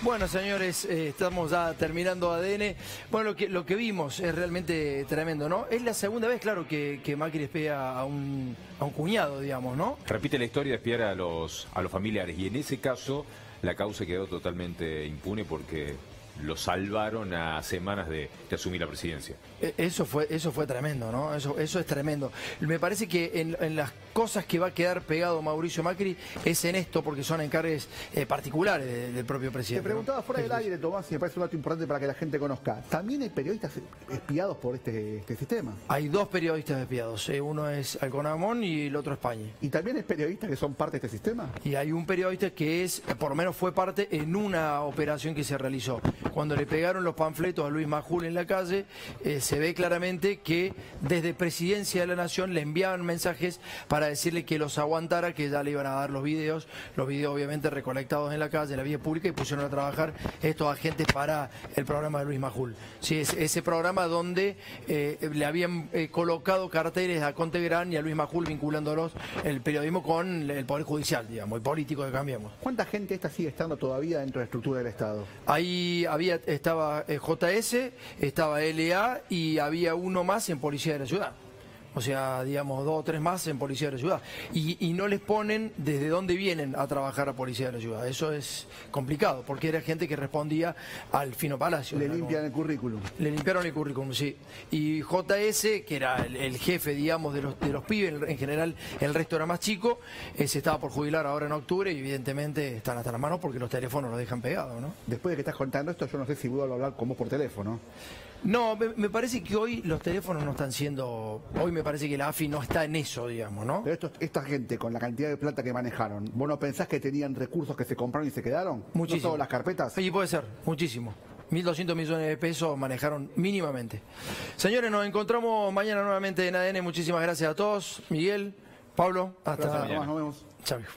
Bueno, señores, eh, estamos ya terminando ADN. Bueno, lo que, lo que vimos es realmente tremendo, ¿no? Es la segunda vez, claro, que, Macri espía a un, cuñado, digamos, ¿no? Repite la historia de espiar a los familiares y en ese caso la causa quedó totalmente impune porque lo salvaron a semanas de, de asumir la presidencia. Eh, Eso fue, eso fue tremendo, ¿no? Eso, eso es tremendo. Me parece que en, en las cosas que va a quedar pegado Mauricio Macri es en esto, porque son encargues eh, particulares de- del propio Te presidente. preguntaba ¿no? fuera del aire, Tomás, y me parece un dato importante para que la gente conozca. También hay periodistas espiados por este, este sistema. Hay dos periodistas espiados, eh, uno es Alconamón y el otro es Pañi. Y también hay periodistas que son parte de este sistema. Y hay un periodista que es, por lo menos fue parte en una operación que se realizó. Cuando le pegaron los panfletos a Luis Majul en la calle, eh, se ve claramente que desde Presidencia de la Nación le enviaban mensajes para decirle que los aguantara, que ya le iban a dar los videos, los videos obviamente recolectados en la calle, en la vía pública, y pusieron a trabajar estos agentes para el programa de Luis Majul. Sí, es ese programa donde eh, le habían eh, colocado carteles a Conte Gran y a Luis Majul vinculándolos el periodismo con el Poder Judicial, digamos, el político que cambiamos. ¿Cuánta gente esta sigue estando todavía dentro de la estructura del Estado? Ahí había, estaba eh, JS, estaba LA y había uno más en Policía de la Ciudad. O sea, digamos, dos o tres más en Policía de la Ciudad. Y, y no les ponen desde dónde vienen a trabajar a Policía de la Ciudad. Eso es complicado, porque era gente que respondía al Fino Palacio. Le limpian como- el currículum. le limpiaron el currículum, sí. Y JS, que era el, el jefe, digamos, de los, de los pibes, en general el resto era más chico, eh, se estaba por jubilar ahora en octubre y evidentemente están hasta las manos porque los teléfonos los dejan pegados, ¿no? Después de que estás contando esto, yo no sé si a hablar con vos por teléfono. No, me, me parece que hoy los teléfonos no están siendo. Hoy me parece que la AFI no está en eso, digamos, ¿no? Pero estos- esta gente, con la cantidad de plata que manejaron, ¿vos no pensás que tenían recursos que se compraron y se quedaron? Muchísimo. ¿No solo las carpetas? Sí, puede ser, muchísimo. 1.200 millones de pesos manejaron mínimamente. Señores, nos encontramos mañana nuevamente en ADN. Muchísimas gracias a todos. Miguel, Pablo, hasta Tomás, nos vemos. Chao. viejo.